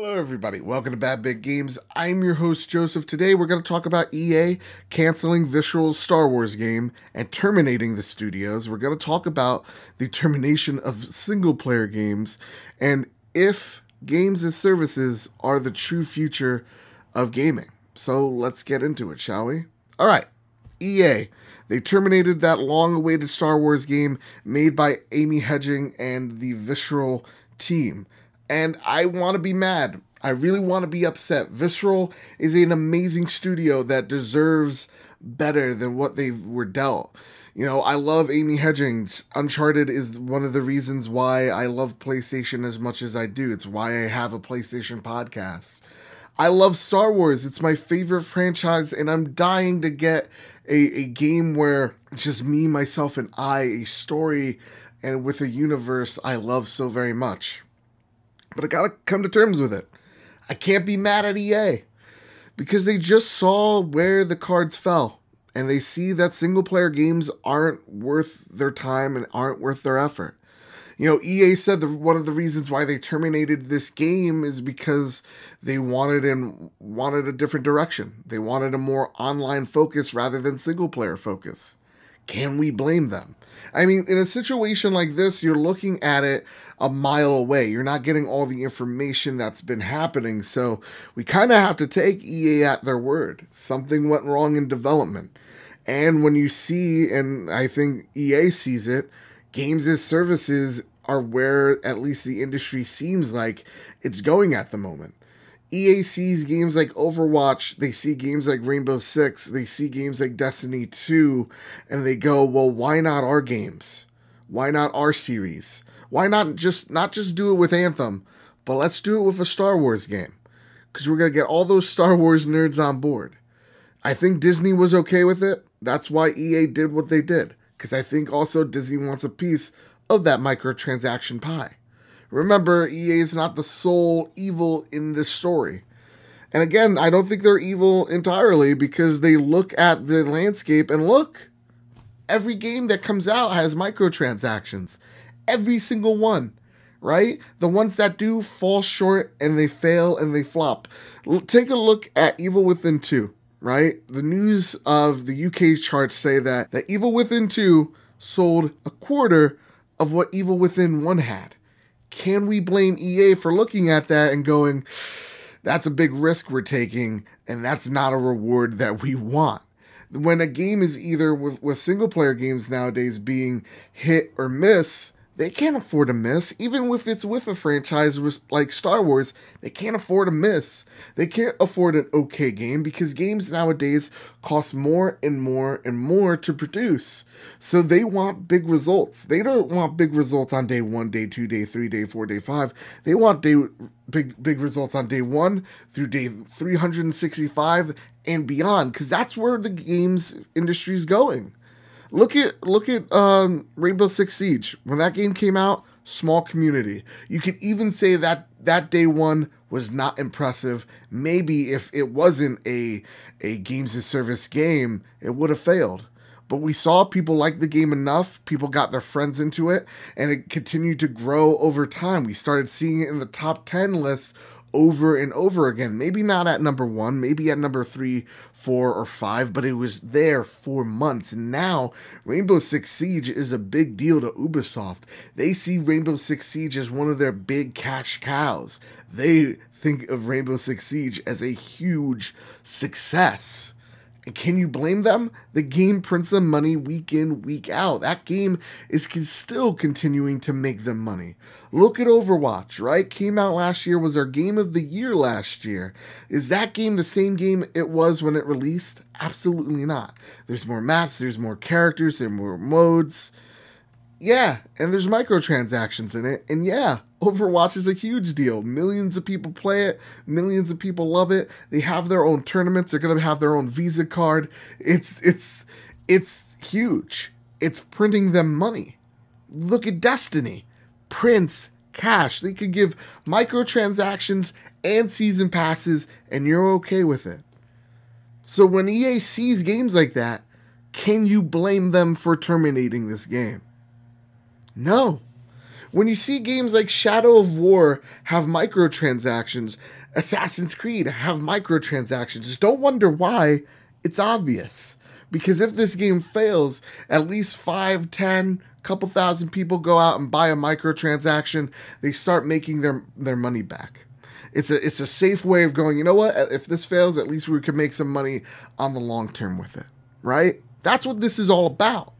Hello, everybody. Welcome to Bad Big Games. I'm your host, Joseph. Today, we're going to talk about EA canceling Visceral's Star Wars game and terminating the studios. We're going to talk about the termination of single player games and if games as services are the true future of gaming. So, let's get into it, shall we? All right. EA. They terminated that long awaited Star Wars game made by Amy Hedging and the Visceral team and I want to be mad. I really want to be upset. Visceral is an amazing studio that deserves better than what they were dealt. You know, I love Amy Hedgings. Uncharted is one of the reasons why I love PlayStation as much as I do. It's why I have a PlayStation podcast. I love Star Wars. It's my favorite franchise, and I'm dying to get a, a game where it's just me, myself, and I, a story and with a universe I love so very much but I gotta come to terms with it. I can't be mad at EA because they just saw where the cards fell and they see that single player games aren't worth their time and aren't worth their effort. You know, EA said that one of the reasons why they terminated this game is because they wanted and wanted a different direction. They wanted a more online focus rather than single player focus. Can we blame them? I mean, in a situation like this, you're looking at it a mile away. You're not getting all the information that's been happening. So we kind of have to take EA at their word. Something went wrong in development. And when you see, and I think EA sees it, games as services are where at least the industry seems like it's going at the moment. EA sees games like Overwatch, they see games like Rainbow Six, they see games like Destiny 2, and they go, well, why not our games? Why not our series? Why not just not just do it with Anthem, but let's do it with a Star Wars game? Because we're gonna get all those Star Wars nerds on board. I think Disney was okay with it. That's why EA did what they did. Because I think also Disney wants a piece of that microtransaction pie. Remember, EA is not the sole evil in this story. And again, I don't think they're evil entirely because they look at the landscape and look, every game that comes out has microtransactions. Every single one, right? The ones that do fall short and they fail and they flop. L- take a look at Evil Within 2, right? The news of the UK charts say that, that Evil Within 2 sold a quarter of what Evil Within 1 had can we blame EA for looking at that and going, that's a big risk we're taking, and that's not a reward that we want? When a game is either with, with single player games nowadays being hit or miss, they can't afford to miss. Even if it's with a franchise like Star Wars, they can't afford to miss. They can't afford an okay game because games nowadays cost more and more and more to produce. So they want big results. They don't want big results on day one, day two, day three, day four, day five. They want day big big results on day one through day 365 and beyond because that's where the games industry is going. Look at look at um, Rainbow Six Siege. When that game came out, small community. You could even say that that day one was not impressive. Maybe if it wasn't a a games as service game, it would have failed. But we saw people like the game enough, people got their friends into it, and it continued to grow over time. We started seeing it in the top 10 lists over and over again. Maybe not at number one, maybe at number three, four, or five, but it was there for months. And now Rainbow Six Siege is a big deal to Ubisoft. They see Rainbow Six Siege as one of their big cash cows. They think of Rainbow Six Siege as a huge success. And can you blame them? The game prints them money week in, week out. That game is still continuing to make them money. Look at Overwatch, right? Came out last year, was our game of the year last year. Is that game the same game it was when it released? Absolutely not. There's more maps, there's more characters, there's more modes. Yeah, and there's microtransactions in it. And yeah, Overwatch is a huge deal. Millions of people play it, millions of people love it. They have their own tournaments, they're going to have their own Visa card. It's it's it's huge. It's printing them money. Look at Destiny. Prints cash. They could give microtransactions and season passes and you're okay with it. So when EA sees games like that, can you blame them for terminating this game? No. When you see games like Shadow of War have microtransactions, Assassin's Creed have microtransactions, don't wonder why. It's obvious. Because if this game fails, at least five, ten, couple thousand people go out and buy a microtransaction, they start making their their money back. It's a it's a safe way of going, you know what? If this fails, at least we can make some money on the long term with it. Right? That's what this is all about.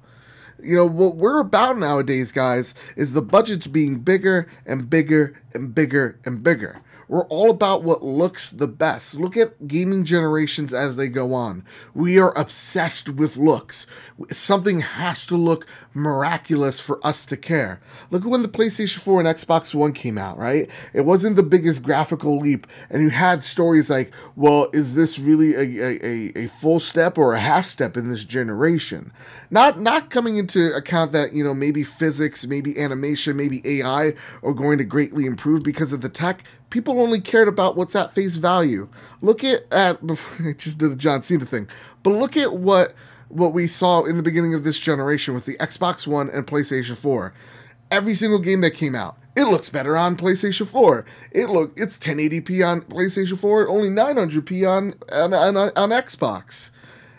You know, what we're about nowadays, guys, is the budgets being bigger and bigger and bigger and bigger. We're all about what looks the best. Look at gaming generations as they go on. We are obsessed with looks. Something has to look miraculous for us to care. Look at when the PlayStation 4 and Xbox One came out, right? It wasn't the biggest graphical leap, and you had stories like, well, is this really a, a, a full step or a half step in this generation? Not not coming into account that, you know, maybe physics, maybe animation, maybe AI are going to greatly improve because of the tech people only cared about what's at face value. Look at at before I just did the John Cena thing, but look at what what we saw in the beginning of this generation with the Xbox One and PlayStation 4. Every single game that came out, it looks better on PlayStation 4. It look it's 1080p on PlayStation 4, only 900p on on, on, on Xbox.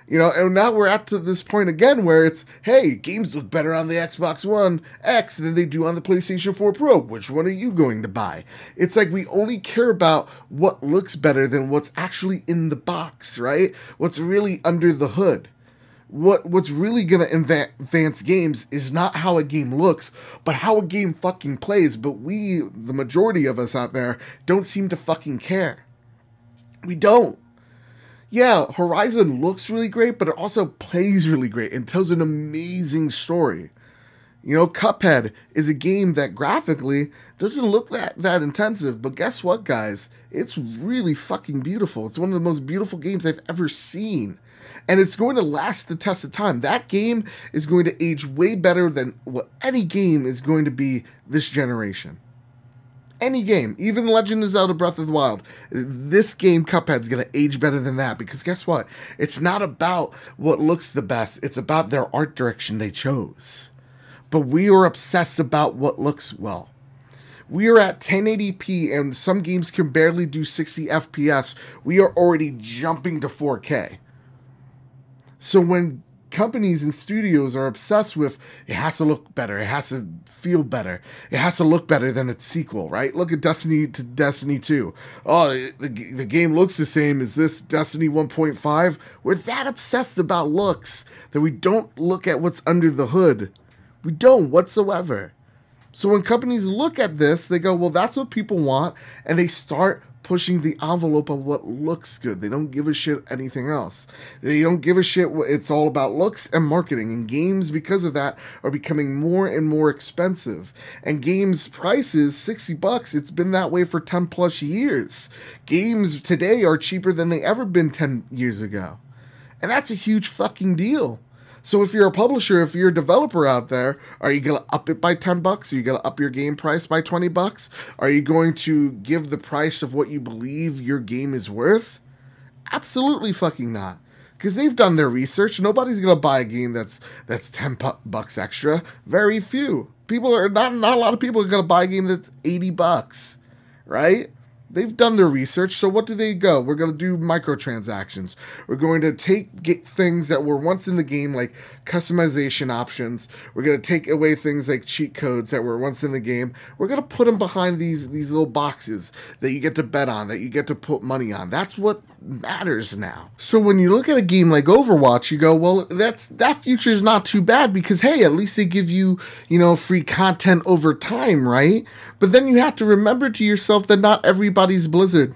You know, and now we're at to this point again where it's, hey, games look better on the Xbox One X than they do on the PlayStation 4 Pro. Which one are you going to buy? It's like we only care about what looks better than what's actually in the box, right? What's really under the hood. What what's really gonna advance games is not how a game looks, but how a game fucking plays. But we, the majority of us out there, don't seem to fucking care. We don't yeah, Horizon looks really great, but it also plays really great and tells an amazing story. You know, Cuphead is a game that graphically doesn't look that that intensive, but guess what, guys? It's really fucking beautiful. It's one of the most beautiful games I've ever seen. And it's going to last the test of time. That game is going to age way better than what any game is going to be this generation any game, even Legend of Zelda Breath of the Wild, this game Cuphead's gonna age better than that because guess what? It's not about what looks the best, it's about their art direction they chose. But we are obsessed about what looks well. We are at 1080p and some games can barely do 60 FPS. We are already jumping to 4K. So when companies and studios are obsessed with it has to look better, it has to feel better, it has to look better than its sequel, right? Look at Destiny to Destiny 2. Oh, the, the game looks the same as this Destiny 1.5. We're that obsessed about looks that we don't look at what's under the hood. We don't whatsoever. So when companies look at this, they go, well, that's what people want, and they start pushing the envelope of what looks good. They don't give a shit anything else. They don't give a shit. It's all about looks and marketing. And games, because of that, are becoming more and more expensive. And games prices, 60 bucks, it's been that way for 10 plus years. Games today are cheaper than they ever been 10 years ago. And that's a huge fucking deal. So if you're a publisher, if you're a developer out there, are you gonna up it by 10 bucks? Are you gonna up your game price by 20 bucks? Are you going to give the price of what you believe your game is worth? Absolutely fucking not. Because they've done their research. Nobody's gonna buy a game that's that's 10 bucks extra. Very few. People are not not a lot of people are gonna buy a game that's 80 bucks. Right? They've done their research. So what do they go? We're going to do microtransactions. We're going to take get things that were once in the game, like customization options. We're going to take away things like cheat codes that were once in the game. We're going to put them behind these these little boxes that you get to bet on, that you get to put money on. That's what matters now. So when you look at a game like Overwatch, you go, well, that's that future is not too bad because hey, at least they give you, you know, free content over time, right? But then you have to remember to yourself that not everybody's Blizzard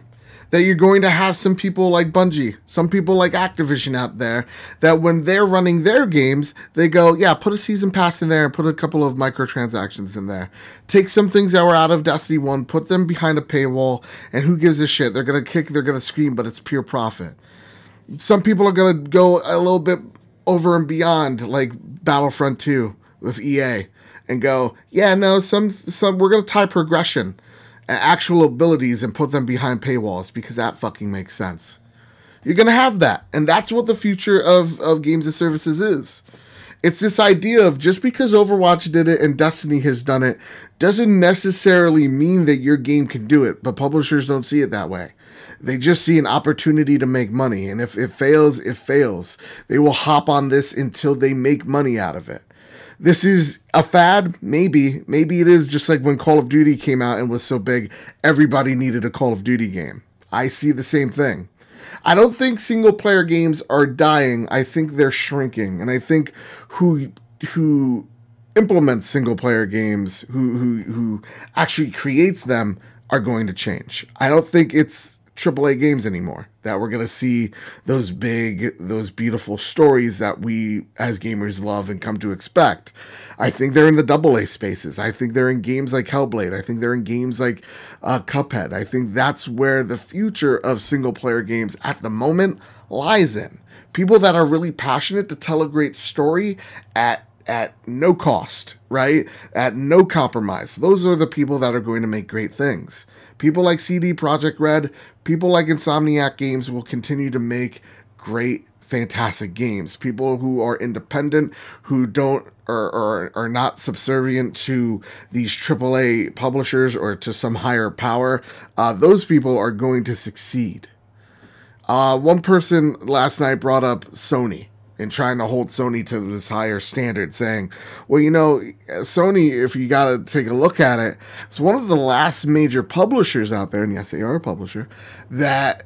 that you're going to have some people like Bungie, some people like Activision out there that when they're running their games, they go, yeah, put a season pass in there and put a couple of microtransactions in there. Take some things that were out of Destiny 1, put them behind a paywall, and who gives a shit? They're going to kick, they're going to scream, but it's pure profit. Some people are going to go a little bit over and beyond, like Battlefront 2 with EA, and go, yeah, no, some, some, we're to tie progression actual abilities and put them behind paywalls because that fucking makes sense. You're gonna have that, and that's what the future of of games and services is. It's this idea of just because Overwatch did it and Destiny has done it doesn't necessarily mean that your game can do it, but publishers don't see it that way. They just see an opportunity to make money, and if it fails, it fails. They will hop on this until they make money out of it. This is a fad, maybe. Maybe it is just like when Call of Duty came out and was so big, everybody needed a Call of Duty game. I see the same thing. I don't think single player games are dying. I think they're shrinking, and I think who who implements single player games, who who who actually creates them, are going to change. I don't think it's AAA games anymore. That we're gonna see those big, those beautiful stories that we as gamers love and come to expect. I think they're in the AA spaces. I think they're in games like Hellblade. I think they're in games like uh, Cuphead. I think that's where the future of single player games at the moment lies in. People that are really passionate to tell a great story at at no cost, right? At no compromise. Those are the people that are going to make great things. People like CD Projekt Red, people like Insomniac Games will continue to make great fantastic games. People who are independent, who don't are, are, are not subservient to these AAA publishers or to some higher power, uh, those people are going to succeed. Uh, one person last night brought up Sony and trying to hold Sony to this higher standard, saying, well, you know, Sony, if you got to take a look at it, it's one of the last major publishers out there, and yes, they are a publisher, that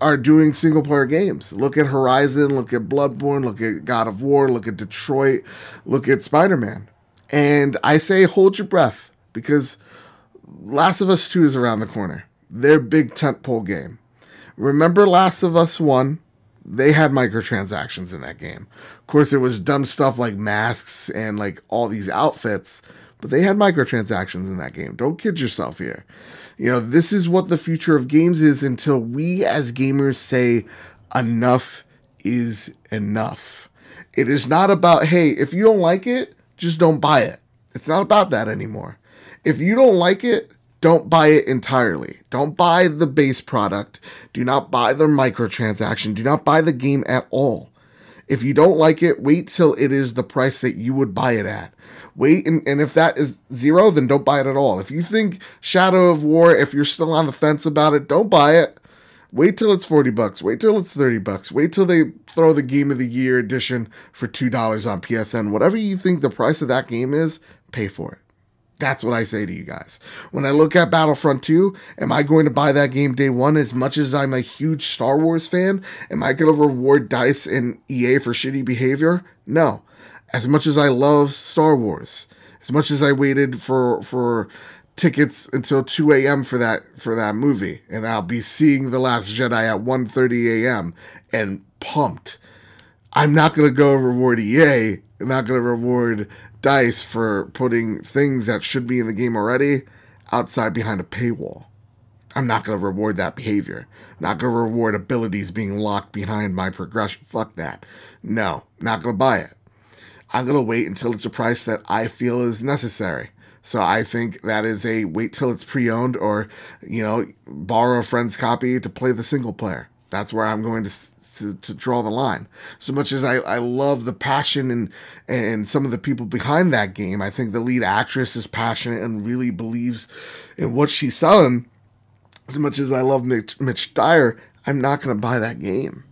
are doing single player games. Look at Horizon, look at Bloodborne, look at God of War, look at Detroit, look at Spider Man. And I say hold your breath because Last of Us 2 is around the corner. Their big tentpole game. Remember Last of Us 1? They had microtransactions in that game. Of course, it was dumb stuff like masks and like all these outfits, but they had microtransactions in that game. Don't kid yourself here. You know, this is what the future of games is until we as gamers say enough is enough. It is not about, hey, if you don't like it, just don't buy it. It's not about that anymore. If you don't like it, don't buy it entirely. Don't buy the base product. Do not buy the microtransaction. Do not buy the game at all. If you don't like it, wait till it is the price that you would buy it at. Wait, and, and if that is zero, then don't buy it at all. If you think Shadow of War, if you're still on the fence about it, don't buy it. Wait till it's 40 bucks. Wait till it's 30 bucks. Wait till they throw the Game of the Year edition for $2 on PSN. Whatever you think the price of that game is, pay for it. That's what I say to you guys. When I look at Battlefront 2, am I going to buy that game day one as much as I'm a huge Star Wars fan? Am I going to reward DICE and EA for shitty behavior? No. As much as I love Star Wars, as much as I waited for for tickets until 2 a.m. for that for that movie, and I'll be seeing The Last Jedi at 1:30 a.m. and pumped. I'm not going to go reward EA. I'm not going to reward DICE for putting things that should be in the game already outside behind a paywall. I'm not going to reward that behavior. I'm not going to reward abilities being locked behind my progression. Fuck that. No, not going to buy it. I'm going to wait until it's a price that I feel is necessary. So I think that is a wait till it's pre-owned or, you know, borrow a friend's copy to play the single player. That's where I'm going to to, to draw the line. So much as I, I love the passion and and some of the people behind that game, I think the lead actress is passionate and really believes in what she's selling. As much as I love Mitch, Mitch Dyer, I'm not going to buy that game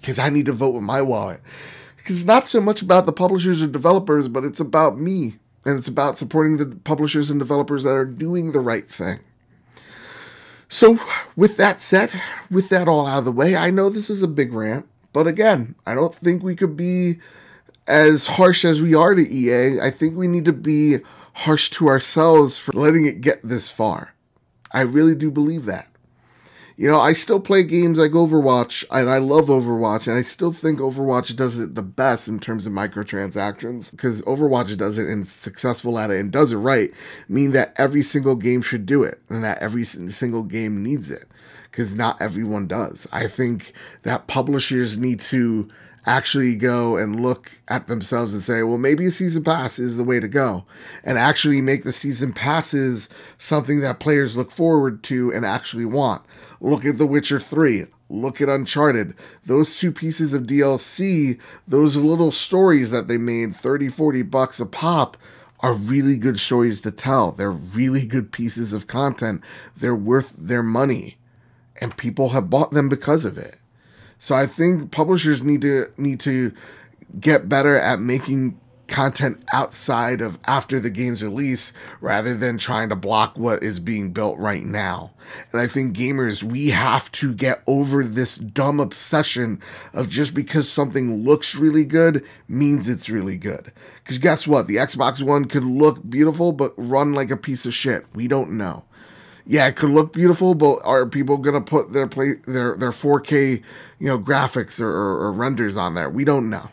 because I need to vote with my wallet. Because it's not so much about the publishers or developers, but it's about me. And it's about supporting the publishers and developers that are doing the right thing. So, with that said, with that all out of the way, I know this is a big rant, but again, I don't think we could be as harsh as we are to EA. I think we need to be harsh to ourselves for letting it get this far. I really do believe that you know, I still play games like Overwatch, and I love Overwatch, and I still think Overwatch does it the best in terms of microtransactions because Overwatch does it and is successful at it and does it right. Mean that every single game should do it, and that every single game needs it because not everyone does. I think that publishers need to actually go and look at themselves and say, well, maybe a season pass is the way to go, and actually make the season passes something that players look forward to and actually want. Look at The Witcher 3. Look at Uncharted. Those two pieces of DLC, those little stories that they made 30, 40 bucks a pop, are really good stories to tell. They're really good pieces of content. They're worth their money. And people have bought them because of it. So I think publishers need to need to get better at making content outside of after the game's release rather than trying to block what is being built right now. And I think gamers, we have to get over this dumb obsession of just because something looks really good means it's really good. Because guess what? The Xbox One could look beautiful but run like a piece of shit. We don't know. Yeah, it could look beautiful, but are people gonna put their play their their 4K you know graphics or, or, or renders on there? We don't know,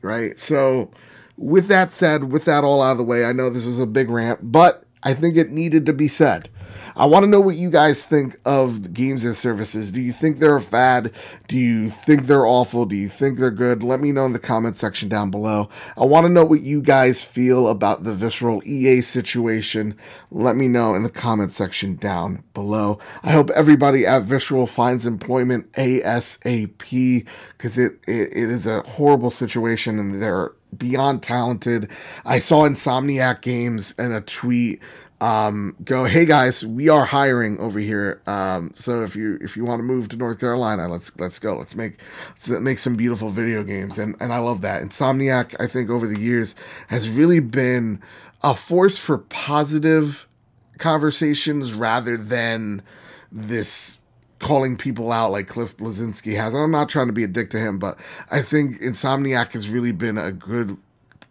right? So with that said, with that all out of the way, I know this was a big rant, but I think it needed to be said. I want to know what you guys think of games as services. Do you think they're a fad? Do you think they're awful? Do you think they're good? Let me know in the comment section down below. I want to know what you guys feel about the visceral EA situation. Let me know in the comment section down below. I hope everybody at Visceral finds employment ASAP because it, it, it is a horrible situation and they're beyond talented. I saw Insomniac Games in a tweet um, go, hey guys, we are hiring over here. Um, so if you if you want to move to North Carolina, let's let's go. Let's make let's make some beautiful video games. And and I love that. Insomniac, I think over the years has really been a force for positive conversations rather than this calling people out like Cliff Bleszinski has. I'm not trying to be a dick to him, but I think Insomniac has really been a good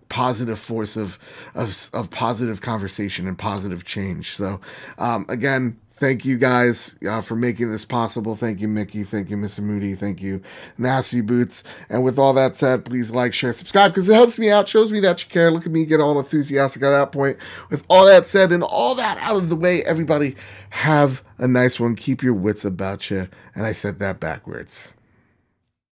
positive force of of, of positive conversation and positive change. So um, again, thank you guys uh, for making this possible. Thank you, Mickey. Thank you, Mr. Moody. Thank you, Nasty Boots. And with all that said, please like, share, subscribe because it helps me out, shows me that you care. Look at me get all enthusiastic at that point. With all that said and all that out of the way, everybody have a nice one. Keep your wits about you. And I said that backwards.